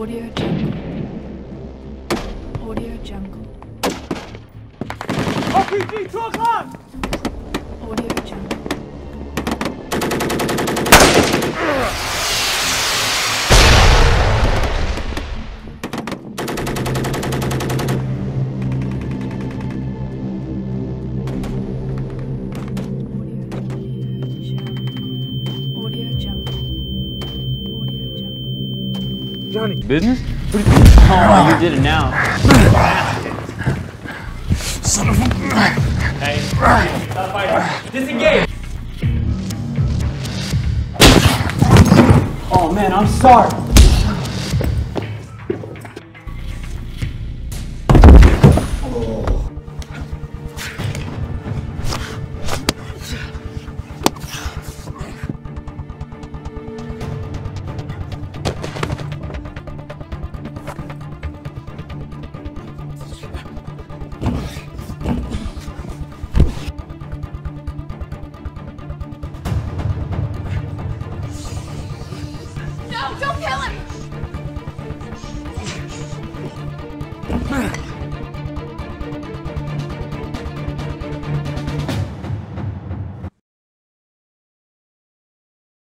Audio Jungle. Audio Jungle. RPG, 2 o'clock! Audio Jungle. Johnny. Business? Oh, you did it now. Son of a... Hey, stop fighting. Disengage. Oh man, I'm sorry. Don't kill him!